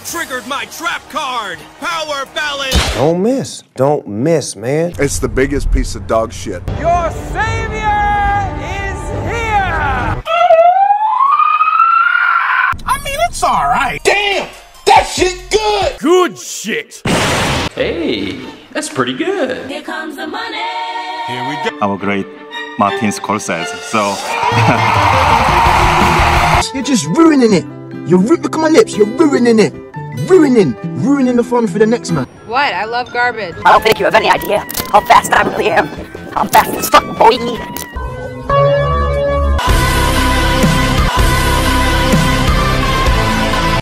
you triggered my trap card! Power balance! Don't miss. Don't miss, man. It's the biggest piece of dog shit. Your savior is here! I mean, it's alright. Damn! That shit good! Good shit! Hey, that's pretty good. Here comes the money. Here we go. our great Martin Scorsese. So You're just ruining it. You're look at my lips. You're ruining it. Ruining, ruining the fun for the next man. What? I love garbage. I don't think you have any idea how fast I really am. I'm fast as fuck, boy.